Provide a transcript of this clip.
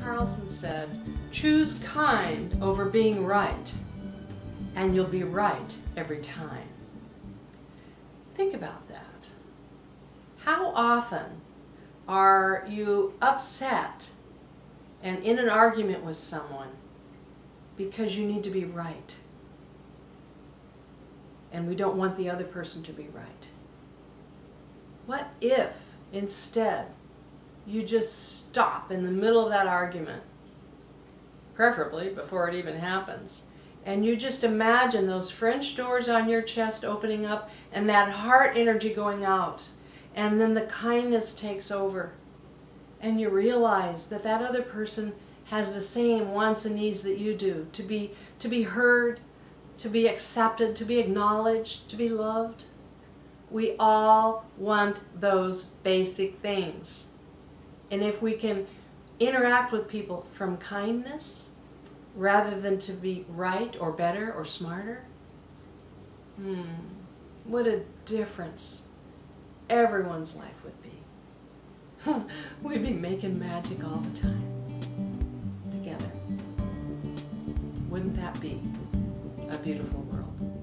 Carlson said, choose kind over being right, and you'll be right every time. Think about that. How often are you upset and in an argument with someone because you need to be right? And we don't want the other person to be right. What if instead you just stop in the middle of that argument, preferably before it even happens, and you just imagine those French doors on your chest opening up and that heart energy going out, and then the kindness takes over, and you realize that that other person has the same wants and needs that you do to be to be heard, to be accepted, to be acknowledged, to be loved. We all want those basic things. And if we can interact with people from kindness rather than to be right or better or smarter, hmm, what a difference everyone's life would be. We'd be making magic all the time together. Wouldn't that be a beautiful world?